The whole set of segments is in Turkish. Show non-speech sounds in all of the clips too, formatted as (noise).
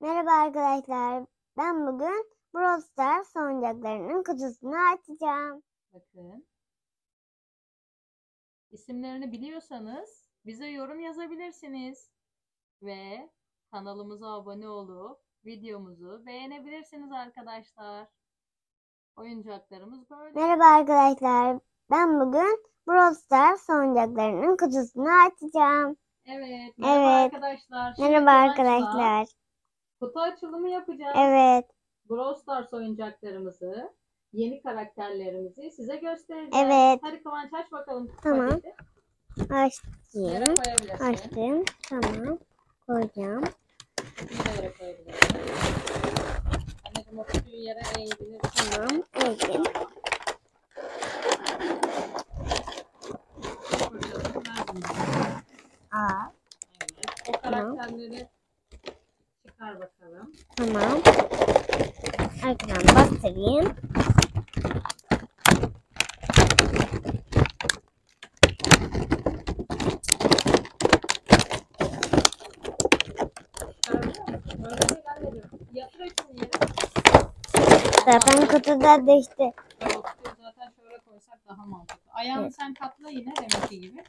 Merhaba arkadaşlar. Ben bugün Brawl Stars oyuncaklarının kutusunu açacağım. Bakın. İsimlerini biliyorsanız bize yorum yazabilirsiniz. Ve kanalımıza abone olup videomuzu beğenebilirsiniz arkadaşlar. Oyuncaklarımız böyle. Merhaba arkadaşlar. Ben bugün Brawl Stars oyuncaklarının kutusunu açacağım. Evet. Merhaba Evet. arkadaşlar. Şimdi Merhaba arkadaşlar. Kutu açılımı yapacağız. Evet. Brawl Stars oyuncaklarımızı, yeni karakterlerimizi size göstereceğiz. Evet. Hadi Kıvanç aç bakalım Tamam. paketi. Açtım. Açtım. Tamam. Koyacağım. Da yere koyabilirsin. Anneciğim o kutuyu yere eğebilirsin. Tamam. Bunu. Aa. Evet. O karakterleri çıkar bakalım. Tamam. Arkadan bastırayım. Zaten kutuda. Evet, kutuyu zaten şöyle koysak daha mantıklı. Ayağını Evet. sen katla yine deminki gibi.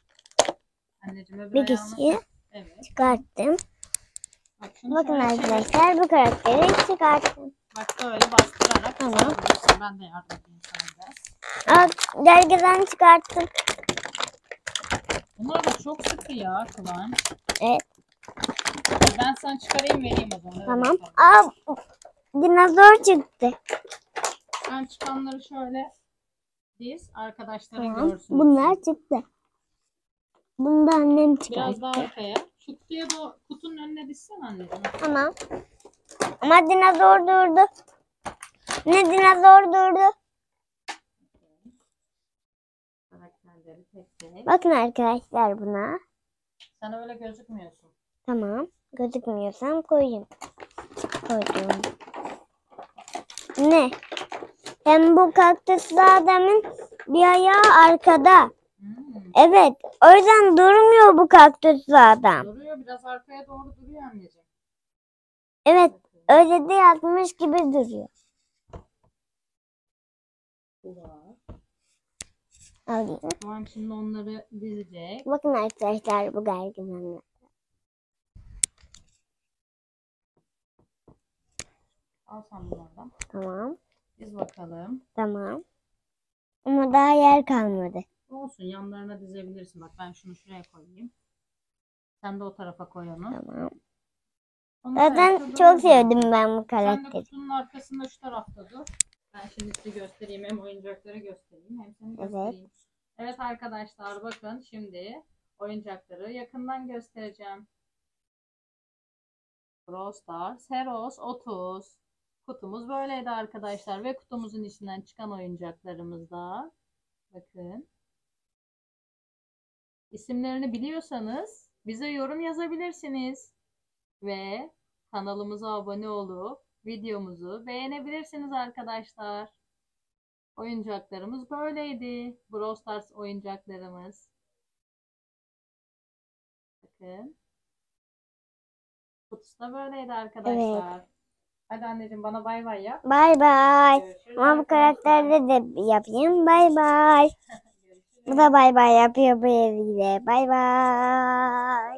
Anneciğim öbür Bir ayağını... kişiyi Evet. çıkarttım. Bakın arkadaşlar bu karakteri çıkarttım. Bak böyle bastırarak Tamam. Ben de yardım edeyim sana biraz. Aa, gergeden çıkarttım. Bunlar da çok sıkı ya Kıvanç. Evet. Ben sana çıkarayım vereyim o zaman. Tamam. Aa, dinozor çıktı. Sen çıkanları şöyle diz arkadaşların Tamam. görsün. Bunlar çıktı. Bunu da annem Biraz çıkarttı. daha arkaya. Kutuya da kutunun önüne dizsen anneciğim. Tamam. Ama dinozor durdu. Ne dinozor durdu. Karakterleri tek tek. Bakın arkadaşlar buna. Sen öyle gözükmüyorsun. Tamam. Gözükmüyorsam koyayım. Koydum. Ne? Hem bu kaktüslü adamın bir ayağı arkada. Evet. O yüzden durmuyor bu kaktüslü adam. Duruyor biraz arkaya doğru duruyor anneciğim. Evet. Öyle de yatmış gibi duruyor. var. Alayım. Kıvanç şimdi onları dizecek. Bakın arkadaşlar bu gergedanlar. Al sen bunlardan. Tamam. Diz bakalım. Tamam. Ama daha yer kalmadı. Olsun yanlarına dizebilirsin. Bak ben şunu şuraya koyayım. Sen de o tarafa koy onu. Tamam. Onu Zaten çok dur. sevdim ben bu Sen de karakteri. kutunun arkasında şu tarafta dur. Ben şimdi size göstereyim. Hem oyuncakları göstereyim hem seni Evet. göstereyim. Evet arkadaşlar bakın şimdi oyuncakları yakından göstereceğim. Brawl Stars Heroes 30. Kutumuz böyleydi arkadaşlar ve kutumuzun içinden çıkan oyuncaklarımız da bakın. İsimlerini biliyorsanız bize yorum yazabilirsiniz ve kanalımıza abone olup videomuzu beğenebilirsiniz arkadaşlar. Oyuncaklarımız böyleydi. Brawl Stars oyuncaklarımız. Bakın. Kutusu da böyleydi arkadaşlar. Hadi anneciğim bana bay bay yap. Bay bay. Ama bu karakterde de yapayım. Bay bay. (laughs) Bu da bay bay yapıyor bu eviyle. Bay bay.